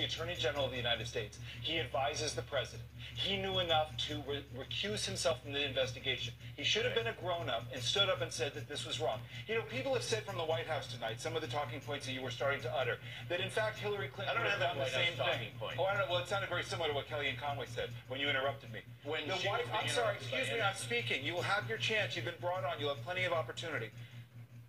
the Attorney General of the United States. He advises the president. He knew enough to re- recuse himself from the investigation. He should have been a grown-up and stood up and said that this was wrong. You know, people have said from the White House tonight, some of the talking points that you were starting to utter, that in fact Hillary Clinton I don't have that the White same House thing. point. Oh, I don't know. Well, it sounded very similar to what Kellyanne Conway said when you interrupted me. When the she White, I'm sorry, excuse me, I'm speaking. You will have your chance. You've been brought on. You'll have plenty of opportunity.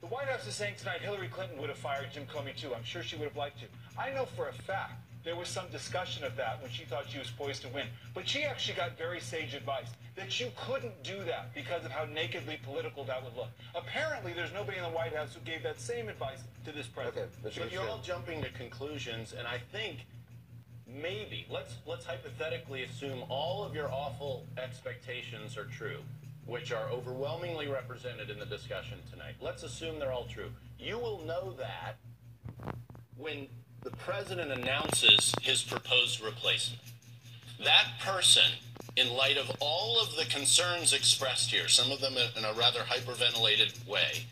The White House is saying tonight Hillary Clinton would have fired Jim Comey too. I'm sure she would have liked to. I know for a fact there was some discussion of that when she thought she was poised to win. But she actually got very sage advice that you couldn't do that because of how nakedly political that would look. Apparently, there's nobody in the White House who gave that same advice to this president. Okay. But you're all jumping to conclusions, and I think maybe let's let's hypothetically assume all of your awful expectations are true, which are overwhelmingly represented in the discussion tonight. Let's assume they're all true. You will know that when the president announces his proposed replacement. That person, in light of all of the concerns expressed here, some of them in a rather hyperventilated way,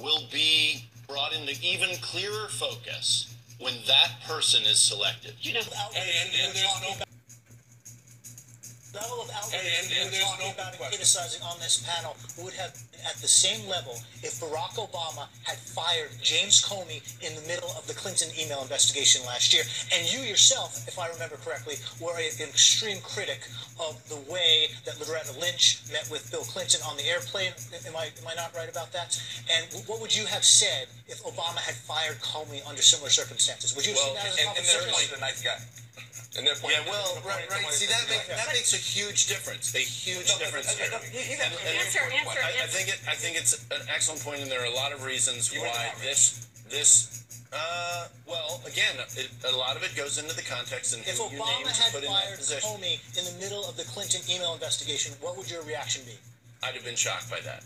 will be brought into even clearer focus when that person is selected. You know, outrage And- and- you and Level of outrage And- and- were talking no about and criticizing on this panel would have been at the same level if Barack Obama had fired James Comey in the middle of the Clinton email investigation last year. And you yourself, if I remember correctly, were an extreme critic of the way that Loretta Lynch met with Bill Clinton on the airplane. Am I am I not right about that? And what would you have said if Obama had fired Comey under similar circumstances? Would you have Well, seen that as and, a and their circumstance? the nice guy. And their point. Yeah, well, right, right. See, that, make, that makes a huge difference. A huge No, but- difference but- here. but- you- you- And- and- Answer, answer, I, I answer. think it. I think it's an excellent point, and there are a lot of reasons You why this this. Uh, well, again, it, a lot of it goes into the context and If who you Obama named to had put in that fired position. Comey in the middle of the Clinton email investigation, what would your reaction be? I'd have been shocked by that.